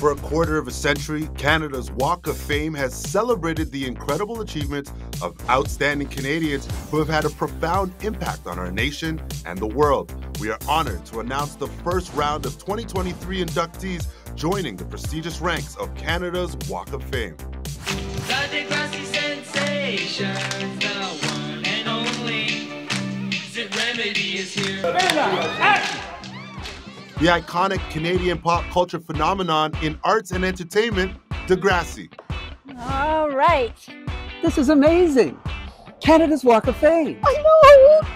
For a quarter of a century, Canada's Walk of Fame has celebrated the incredible achievements of outstanding Canadians who have had a profound impact on our nation and the world. We are honored to announce the first round of 2023 inductees joining the prestigious ranks of Canada's Walk of Fame. The one and only. Remedy is here. The iconic Canadian pop culture phenomenon in arts and entertainment, Degrassi. All right. This is amazing. Canada's Walk of Fame. I know.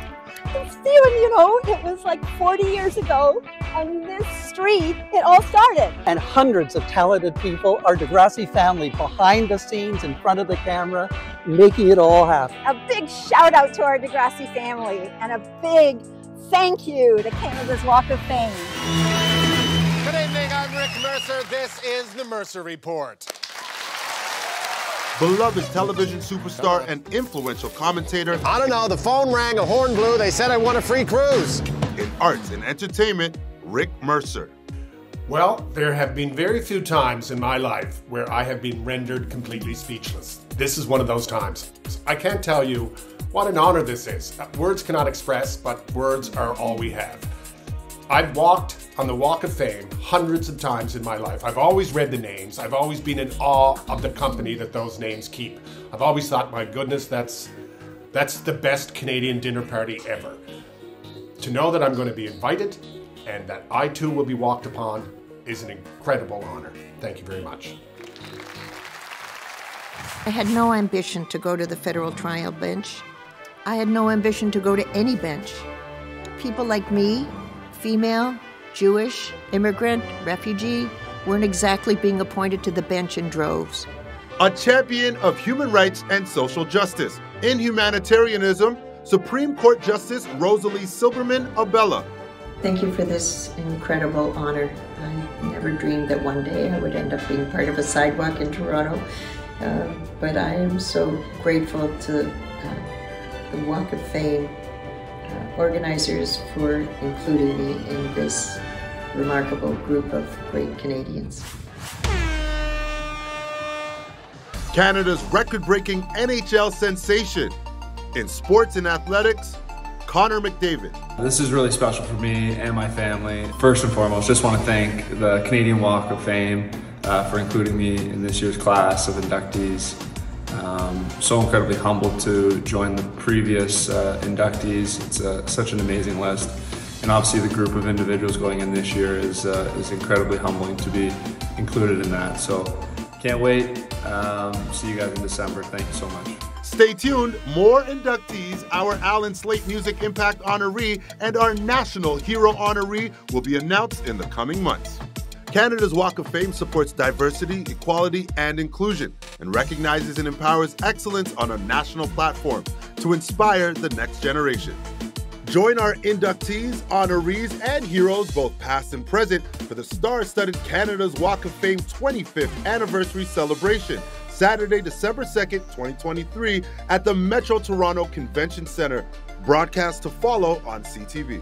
And Stephen, you know, it was like 40 years ago on this street it all started. And hundreds of talented people, our Degrassi family behind the scenes, in front of the camera, making it all happen. A big shout out to our Degrassi family and a big thank you to Canada's Walk of Fame. Good evening, I'm Rick Mercer. This is the Mercer Report. Beloved television superstar and influential commentator. I don't know, the phone rang, a horn blew, they said I won a free cruise. In arts and entertainment, Rick Mercer. Well, there have been very few times in my life where I have been rendered completely speechless. This is one of those times. I can't tell you what an honor this is. Uh, words cannot express, but words are all we have. I've walked on the Walk of Fame hundreds of times in my life. I've always read the names. I've always been in awe of the company that those names keep. I've always thought, my goodness, that's that's the best Canadian dinner party ever. To know that I'm going to be invited and that I too will be walked upon is an incredible honor. Thank you very much. I had no ambition to go to the federal trial bench. I had no ambition to go to any bench. People like me, female, Jewish, immigrant, refugee, weren't exactly being appointed to the bench in droves. A champion of human rights and social justice. In humanitarianism, Supreme Court Justice Rosalie Silberman Abella. Thank you for this incredible honor. I never dreamed that one day I would end up being part of a sidewalk in Toronto, uh, but I am so grateful to uh, the Walk of Fame uh, organizers for including me in this remarkable group of great Canadians. Canada's record breaking NHL sensation in sports and athletics, Connor McDavid. This is really special for me and my family. First and foremost, just want to thank the Canadian Walk of Fame uh, for including me in this year's class of inductees. Um, so incredibly humbled to join the previous uh, inductees. It's uh, such an amazing list. And obviously the group of individuals going in this year is, uh, is incredibly humbling to be included in that. So can't wait. Um, see you guys in December. Thank you so much. Stay tuned. More inductees, our Allan Slaight Music Impact honoree, and our National Hero honoree will be announced in the coming months. Canada's Walk of Fame supports diversity, equality, and inclusion and recognizes and empowers excellence on a national platform to inspire the next generation. Join our inductees, honorees, and heroes, both past and present, for the star studded Canada's Walk of Fame 25th anniversary celebration, Saturday, December 2nd, 2023, at the Metro Toronto Convention Center. Broadcast to follow on CTV.